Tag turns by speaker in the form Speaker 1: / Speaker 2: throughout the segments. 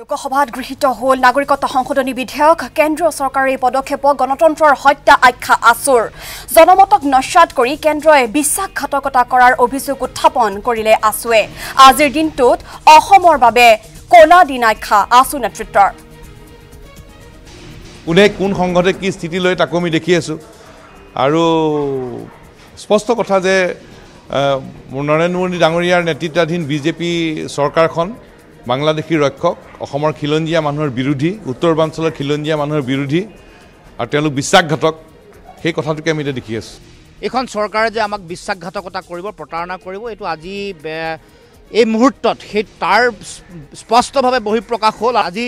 Speaker 1: লোকসভাত গৃহীত হ'ল নাগৰিকত্ব সংশোধনী বিধেয়ক কেন্দ্ৰীয় চৰকাৰৰ এই পদক্ষেপক গণতন্ত্ৰৰ হত্যা আখ্যা আচুৰ জনমতক নস্যাৎ কৰি কেন্দ্ৰই বিশ্বাসঘাতকতা কৰাৰ অভিযোগ উত্থাপন কৰিলে আছুৱে। আজিৰ দিনটোত অসমৰ বাবে কলা দিন আখ্যা আছু নেতৃত্বৰ।
Speaker 2: কোনে কোন সংঘতে কি স্থিতি লয় তাকো আমি দেখি আছোঁ। আৰু স্পষ্ট কথা যে নৰেন্দ্ৰ মোদী ডাঙৰীয়াৰ নেতৃত্বাধীন বিজেপি চৰকাৰখন বাংলাদেশী ৰক্ষক অসমৰ খিলঞ্জীয়া মানুহৰ বিৰোধী উত্তৰ পূৰ্বাঞ্চলৰ খিলঞ্জীয়া মানুহৰ বিৰোধী আৰু তেওঁলোক বিশ্বাসঘাতক সেই কথাটোকে আমি এতিয়া দেখি আছোঁ।
Speaker 3: এইখন চৰকাৰে যে আমাক বিশ্বাসঘাতকতা কৰিব প্ৰতাৰণা কৰিব এইটো আজি এই মুহূৰ্তত সেই তাৰ স্পষ্টভাৱে বহিঃপ্ৰকাশ হ'ল। আজি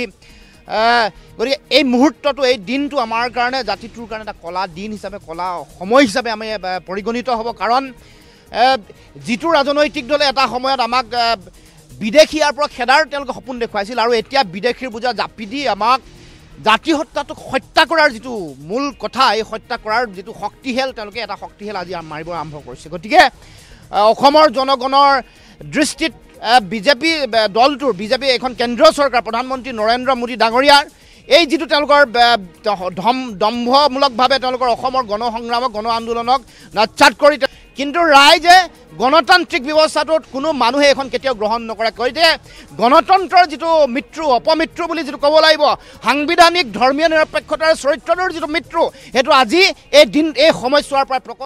Speaker 3: গতিকে এই মুহূৰ্তটো এই দিনটো আমাৰ কাৰণে জাতিটোৰ কাৰণে এটা কলা দিন হিচাপে কলা সময় হিচাপে আমি পৰিগণিত হ'ব। কাৰণ যিটো ৰাজনৈতিক দলে এটা সময়ত আমাক বিদেশী ইয়াৰ পৰা খেদাৰ তেওঁলোকে সপোন দেখুৱাইছিল আৰু এতিয়া বিদেশীৰ বোজা জাপি দি আমাক জাতি হত্যাটোক হত্যা কৰাৰ যিটো মূল কথা এই হত্যা কৰাৰ যিটো শক্তিহেল তেওঁলোকে এটা শক্তিহেল আজি মাৰিব আৰম্ভ কৰিছে। গতিকে অসমৰ জনগণৰ দৃষ্টিত বিজেপি দলটোৰ বিজেপি এখন কেন্দ্ৰীয় চৰকাৰ প্ৰধানমন্ত্ৰী নৰেন্দ্ৰ মোদী ডাঙৰীয়াৰ। এই যিটো তেওঁলোকৰ দম্ভমূলকভাৱে তেওঁলোকৰ অসমৰ গণসংগ্ৰামক গণ আন্দোলনক নাচ্ছাত কৰি কিন্তু ৰাইজে গণতান্ত্ৰিক ব্যৱস্থাটোত কোনো মানুহে এখন কেতিয়াও গ্ৰহণ নকৰে। গতিকে গণতন্ত্ৰৰ যিটো মৃত্যু অপমৃত্যু বুলি যিটো ক'ব লাগিব সাংবিধানিক ধৰ্মীয় নিৰপেক্ষতাৰ চৰিত্ৰটোৰ যিটো মৃত্যু সেইটো আজি এই দিন এই সময়ছোৱাৰ পৰা প্ৰকট